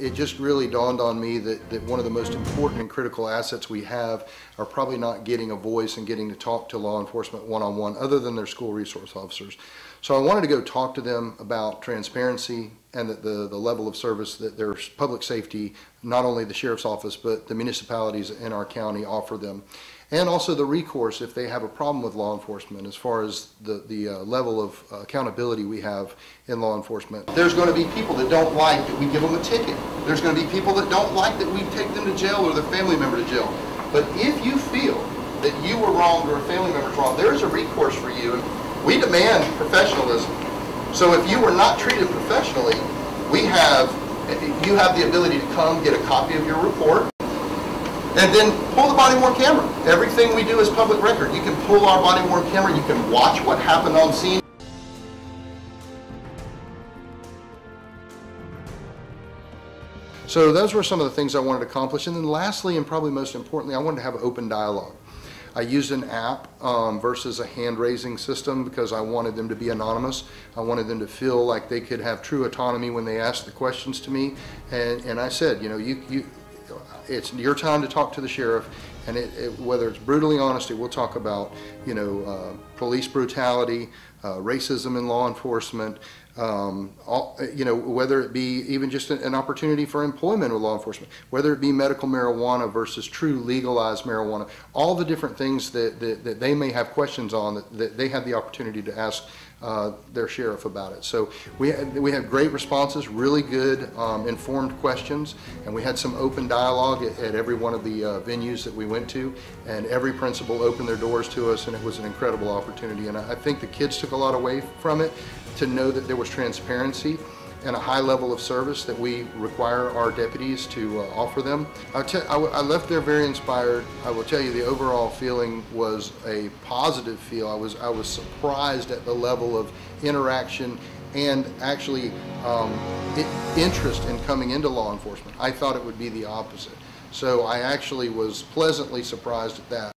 it just really dawned on me that, that one of the most important and critical assets we have are probably not getting a voice and getting to talk to law enforcement one-on-one, other than their school resource officers. So I wanted to go talk to them about transparency and that the, the level of service that their public safety, not only the sheriff's office, but the municipalities in our county offer them. And also the recourse if they have a problem with law enforcement as far as the, the uh, level of accountability we have in law enforcement. There's going to be people that don't like that we give them a ticket. There's going to be people that don't like that we take them to jail or their family member to jail. But if you feel that you were wronged or a family member's wrong, there is a recourse for you. We demand professionalism. So if you were not treated professionally, we have, you have the ability to come get a copy of your report and then pull the body worn camera. Everything we do is public record. You can pull our body worn camera, you can watch what happened on scene. So those were some of the things I wanted to accomplish. And then lastly, and probably most importantly, I wanted to have open dialogue. I used an app um, versus a hand-raising system because I wanted them to be anonymous. I wanted them to feel like they could have true autonomy when they asked the questions to me. And, and I said, you know, you, you, it's your time to talk to the sheriff, and it, it, whether it's brutally honesty, we'll talk about, you know, uh, police brutality, uh, racism in law enforcement, um, all, you know, whether it be even just an, opportunity for employment with law enforcement, whether it be medical marijuana versus true legalized marijuana, all the different things that, that, that they may have questions on that, that they have the opportunity to ask uh, their sheriff about it. So we had, we had great responses, really good um, informed questions, and we had some open dialogue at, at every one of the uh, venues that we went to, and every principal opened their doors to us, and it was an incredible opportunity. And I, I think the kids took a lot away from it to know that there was transparency and a high level of service that we require our deputies to uh, offer them. I, I left there very inspired. I will tell you the overall feeling was a positive feel. I was, I was surprised at the level of interaction and actually um, interest in coming into law enforcement. I thought it would be the opposite. So I actually was pleasantly surprised at that.